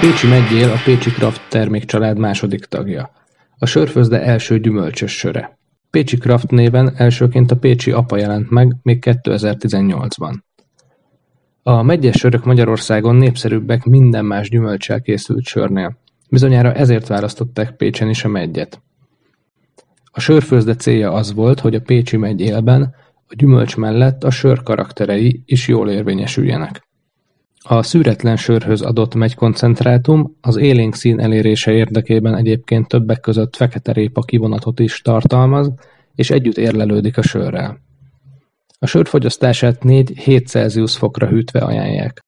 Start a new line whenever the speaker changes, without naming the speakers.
Pécsi megyél a Pécsi Kraft termékcsalád második tagja. A sörfőzde első gyümölcsös söre. Pécsi Kraft néven elsőként a Pécsi apa jelent meg még 2018-ban. A megyes sörök Magyarországon népszerűbbek minden más gyümölcsel készült sörnél. Bizonyára ezért választották Pécsen is a megyet. A sörfőzde célja az volt, hogy a Pécsi megy élben a gyümölcs mellett a sör karakterei is jól érvényesüljenek. A szűretlen sörhöz adott megykoncentrátum az élénk szín elérése érdekében egyébként többek között fekete répa kivonatot is tartalmaz, és együtt érlelődik a sörrel. A sör fogyasztását 4-7 Celsius fokra hűtve ajánlják.